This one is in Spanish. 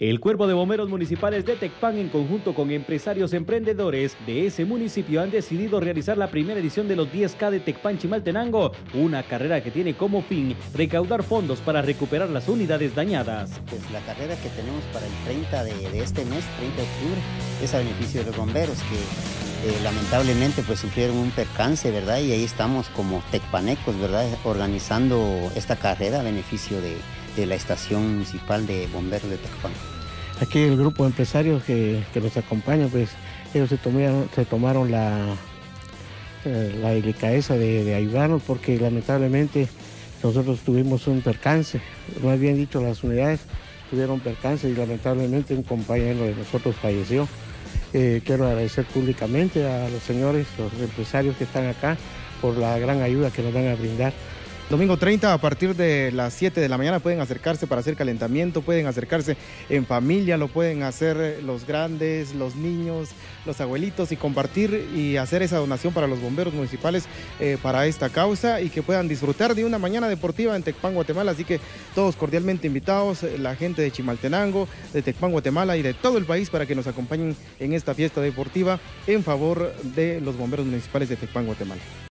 El Cuerpo de Bomberos Municipales de Tecpan, en conjunto con empresarios emprendedores de ese municipio, han decidido realizar la primera edición de los 10K de Tecpan Chimaltenango, una carrera que tiene como fin recaudar fondos para recuperar las unidades dañadas. Pues la carrera que tenemos para el 30 de, este mes, 30 de octubre, es a beneficio de los bomberos que eh, lamentablemente pues sufrieron un percance, ¿verdad? Y ahí estamos como tecpanecos, ¿verdad? Organizando esta carrera a beneficio de, la estación municipal de bomberos de Tecpan. Aquí el grupo de empresarios que, que nos acompaña, pues ellos se tomaron, eh, la delicadeza de, de, ayudarnos porque lamentablemente nosotros tuvimos un percance, más bien dicho las unidades tuvieron percance y lamentablemente un compañero de nosotros falleció. Eh, quiero agradecer públicamente a los señores, los empresarios que están acá por la gran ayuda que nos van a brindar. Domingo 30 a partir de las 7 de la mañana pueden acercarse para hacer calentamiento, pueden acercarse en familia, lo pueden hacer los grandes, los niños, los abuelitos y compartir y hacer esa donación para los bomberos municipales eh, para esta causa y que puedan disfrutar de una mañana deportiva en Tecpan, Guatemala. Así que todos cordialmente invitados, la gente de Chimaltenango, de Tecpan, Guatemala y de todo el país para que nos acompañen en esta fiesta deportiva en favor de los bomberos municipales de Tecpan, Guatemala.